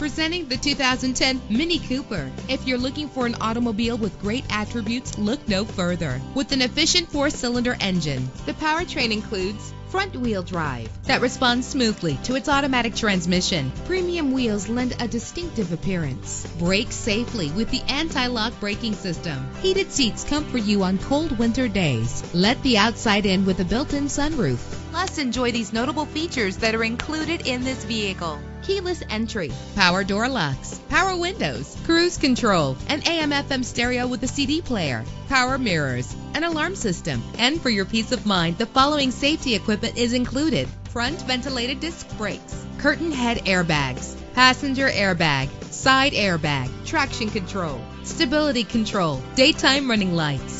Presenting the 2010 Mini Cooper. If you're looking for an automobile with great attributes, look no further. With an efficient four cylinder engine, the powertrain includes front wheel drive that responds smoothly to its automatic transmission. Premium wheels lend a distinctive appearance. Brake safely with the anti-lock braking system. Heated seats comfort you on cold winter days. Let the outside in with a built-in sunroof. Plus, enjoy these notable features that are included in this vehicle. Keyless entry, power door locks, power windows, cruise control, an AM FM stereo with a CD player, power mirrors, an alarm system. And for your peace of mind, the following safety equipment is included. Front ventilated disc brakes, curtain head airbags, passenger airbag, side airbag, traction control, stability control, daytime running lights.